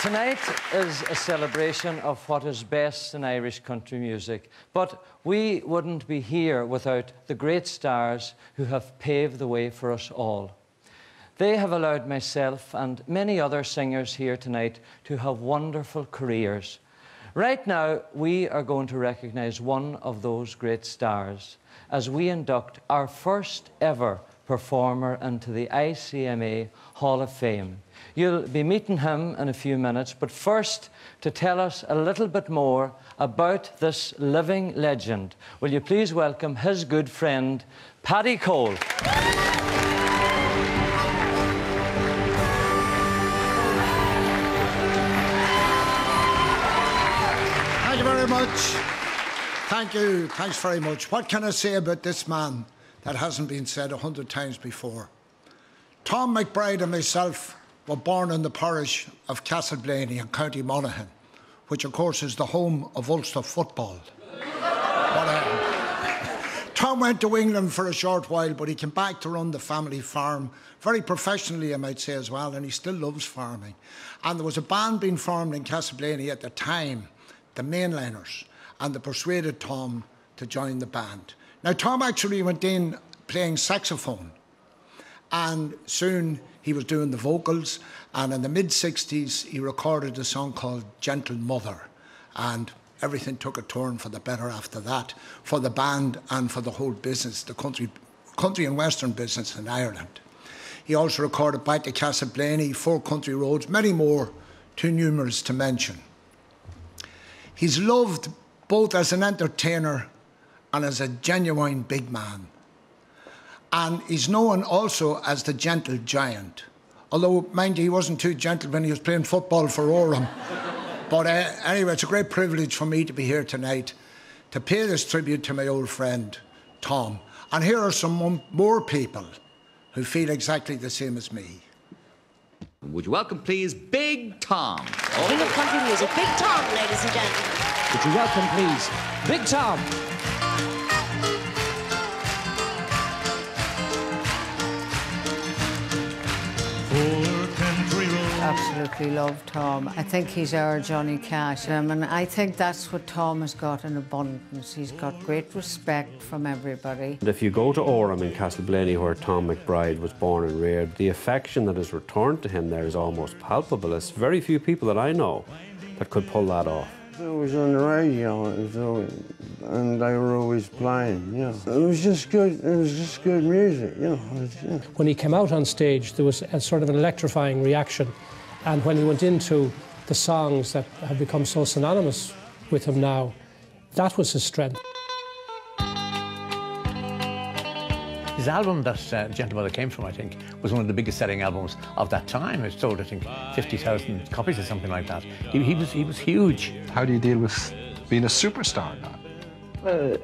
Tonight is a celebration of what is best in Irish country music, but we wouldn't be here without the great stars who have paved the way for us all. They have allowed myself and many other singers here tonight to have wonderful careers. Right now, we are going to recognise one of those great stars as we induct our first ever performer into the ICMA Hall of Fame. You'll be meeting him in a few minutes, but first, to tell us a little bit more about this living legend, will you please welcome his good friend, Paddy Cole. Thank you very much. Thank you. Thanks very much. What can I say about this man that hasn't been said a hundred times before? Tom McBride and myself were born in the parish of Castleblayney in County Monaghan, which of course is the home of Ulster football. But, uh, Tom went to England for a short while, but he came back to run the family farm very professionally, I might say as well, and he still loves farming. And there was a band being formed in Castleblayney at the time, the Mainliners, and they persuaded Tom to join the band. Now, Tom actually went in playing saxophone, and soon he was doing the vocals. And in the mid 60s, he recorded a song called Gentle Mother. And everything took a turn for the better after that, for the band and for the whole business, the country, country and western business in Ireland. He also recorded Back to Castleblayney, Four Country Roads, many more, too numerous to mention. He's loved both as an entertainer and as a genuine big man. And he's known also as the gentle giant. Although, mind you, he wasn't too gentle when he was playing football for Oram. but uh, anyway, it's a great privilege for me to be here tonight to pay this tribute to my old friend, Tom. And here are some more people who feel exactly the same as me. Would you welcome, please, Big Tom? King of country music, Big Tom, ladies and gentlemen. Would you welcome, please, Big Tom? Absolutely love Tom. I think he's our Johnny Cash. Um, and I think that's what Tom has got in abundance. He's got great respect from everybody. And if you go to Oram in Castleblayney, where Tom McBride was born and reared, the affection that is returned to him there is almost palpable. It's very few people that I know that could pull that off. It was on the radio, and they were always playing. You know. It was just good. It was just good music. You know. Yeah. When he came out on stage, there was a sort of an electrifying reaction, and when he went into the songs that have become so synonymous with him now, that was his strength. His album that uh, Gentle Mother came from, I think, was one of the biggest selling albums of that time. It sold, I think, 50,000 copies or something like that. He, he, was, he was huge. How do you deal with being a superstar now? Well,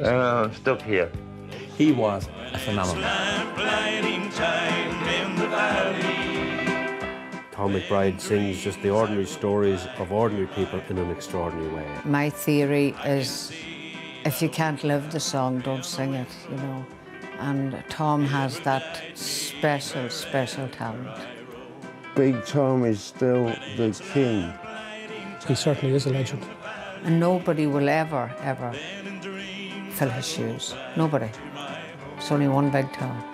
uh, I'm stuck here. He was a phenomenon. Tom McBride sings just the ordinary stories of ordinary people in an extraordinary way. My theory is if you can't live the song, don't sing it, you know. And Tom has that special, special talent. Big Tom is still the king. He certainly is a legend. And nobody will ever, ever fill his shoes. Nobody. It's only one Big Tom.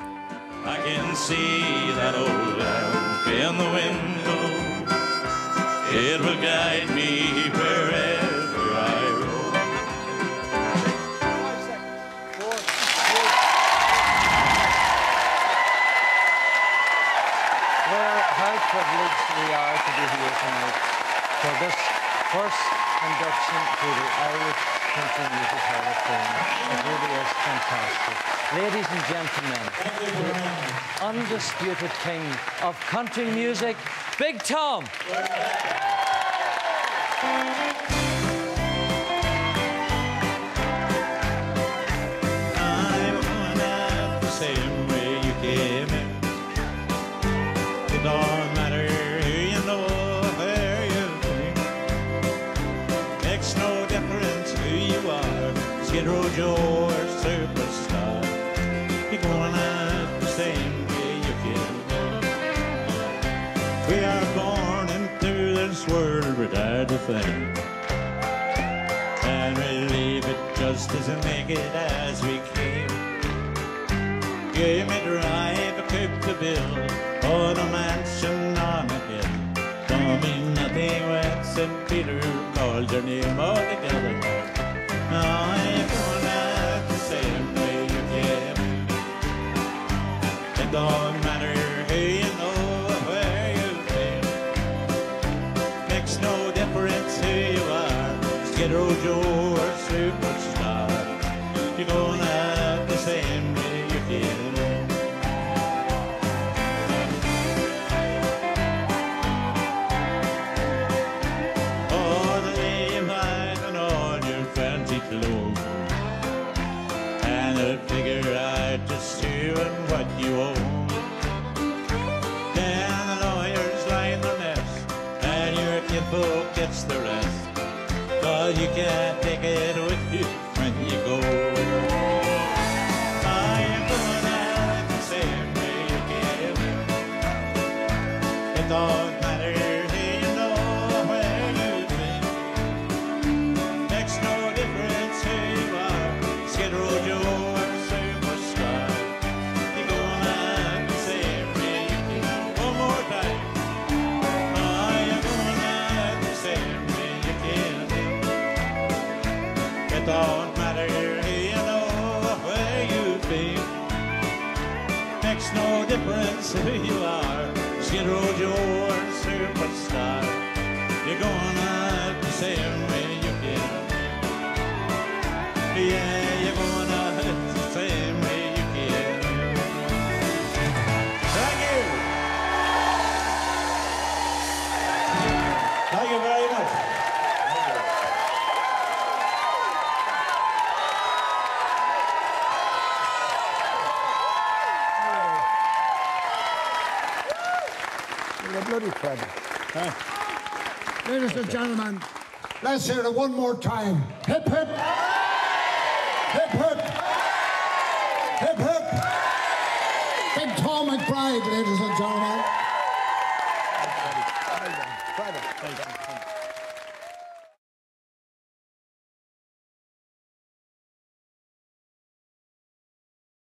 I can see that old lamp in the window. It will guide me wherever I roam. Well, how privileged we are to be here tonight for this first induction to the Irish Hall of Fame. It really is fantastic. Ladies and gentlemen, undisputed king of country music, Big Tom. Skid Row Joe or superstar. You're going out the same way you came We are born into this world without a thing. And we leave it just as naked as we came. Give me drive a Coupe de Ville on a mansion on a hill. Don't mean nothing when St. Peter called your name all together. I'm going Don't matter who you know or where you've been. Makes no difference who you are. Skid Row Joe or superstar. You're going gets the rest. Cause you can't take it with you when you go. I am going out the same way you came. It don't matter difference who you are. Skid Row Joe superstar. You're going out the same way you came. Yeah, you're going out You're a bloody credit. Ladies and gentlemen, let's hear it one more time. Hip hip. Hip hip. Hip hip. Big Tom McBride, ladies and gentlemen.